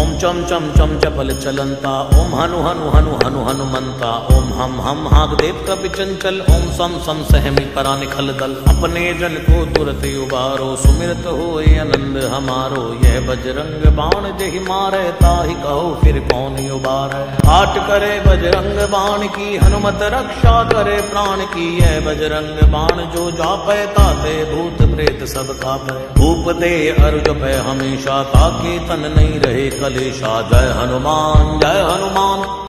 ओम चम चम चम चपल चलंता ओम हनु हनु हनु हनु हनुमंता ओम हम हम हाग देव कपि चंचल, ओम सम सम सहमी परा निखल दल। अपने जन को तुरत उबारो, सुमिरत हो आनंद हमारो, यह बजरंग बाण जहि मारे ताहि कहो फिर कौन उबारे आट करे बजरंग बाण की, हनुमत रक्षा करे प्राण की, यह बजरंग बाण जो जापे ताते भूत प्रेत सब कापे। भूप दे अर्घ पे हमेशा, ताके तन नहीं रहे कलेशा जय हनुमान जय हनुमान।